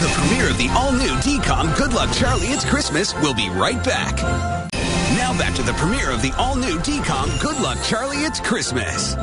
The premiere of the all-new DCOM Good Luck Charlie It's Christmas will be right back. Now back to the premiere of the all-new DCOM Good Luck Charlie It's Christmas.